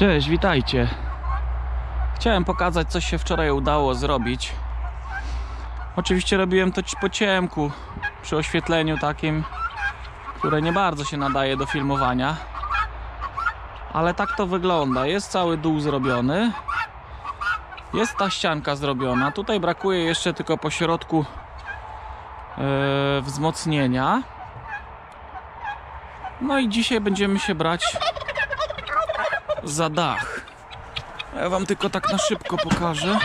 Cześć, witajcie. Chciałem pokazać, co się wczoraj udało zrobić. Oczywiście robiłem to po ciemku, przy oświetleniu takim, które nie bardzo się nadaje do filmowania. Ale tak to wygląda. Jest cały dół zrobiony. Jest ta ścianka zrobiona. Tutaj brakuje jeszcze tylko po środku e, wzmocnienia. No i dzisiaj będziemy się brać za dach. Ja wam tylko tak na szybko pokażę.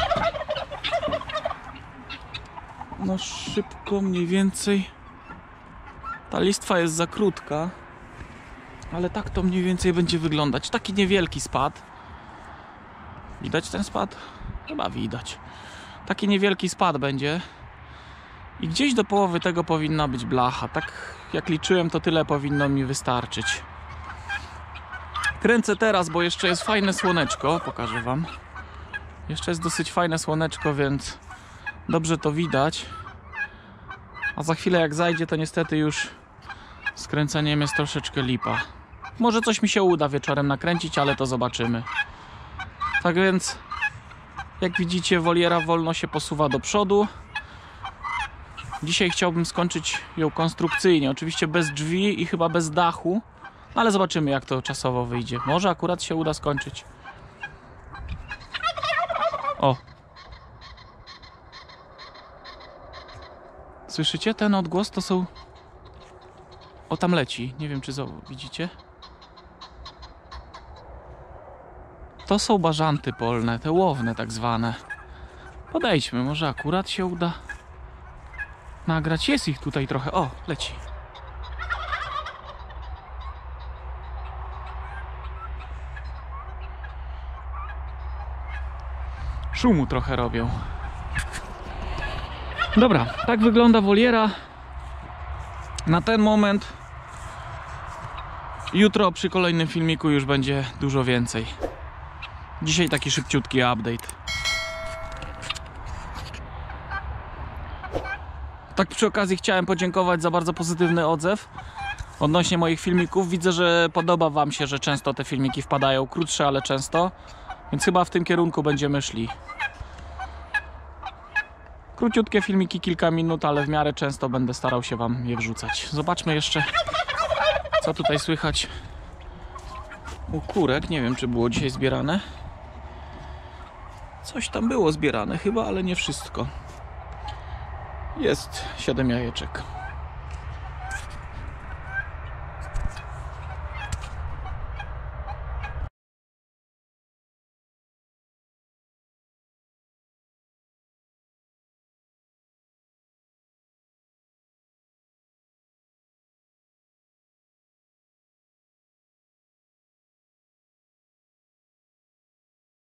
Na szybko mniej więcej. Ta listwa jest za krótka, ale tak to mniej więcej będzie wyglądać. Taki niewielki spad. Widać ten spad? Chyba widać. Taki niewielki spad będzie. I gdzieś do połowy tego powinna być blacha. Tak jak liczyłem, to tyle powinno mi wystarczyć. Kręcę teraz, bo jeszcze jest fajne słoneczko. Pokażę Wam. Jeszcze jest dosyć fajne słoneczko, więc dobrze to widać. A za chwilę, jak zajdzie, to niestety już z kręceniem jest troszeczkę lipa. Może coś mi się uda wieczorem nakręcić, ale to zobaczymy. Tak więc, jak widzicie, woliera wolno się posuwa do przodu. Dzisiaj chciałbym skończyć ją konstrukcyjnie. Oczywiście bez drzwi i chyba bez dachu. Ale zobaczymy, jak to czasowo wyjdzie. Może akurat się uda skończyć. O. Słyszycie ten odgłos? To są. O, tam leci. Nie wiem, czy widzicie. To są bażanty polne, te łowne tak zwane. Podejdźmy, może akurat się uda nagrać. Jest ich tutaj trochę. O, leci. Szumu trochę robią. Dobra, tak wygląda woliera. Na ten moment. Jutro przy kolejnym filmiku już będzie dużo więcej. Dzisiaj taki szybciutki update. Tak przy okazji chciałem podziękować za bardzo pozytywny odzew odnośnie moich filmików. Widzę, że podoba Wam się, że często te filmiki wpadają, krótsze, ale często. Więc chyba w tym kierunku będziemy szli. Króciutkie filmiki, kilka minut, ale w miarę często będę starał się Wam je wrzucać. Zobaczmy jeszcze, co tutaj słychać u kurek. Nie wiem, czy było dzisiaj zbierane. Coś tam było zbierane chyba, ale nie wszystko. Jest 7 jajeczek.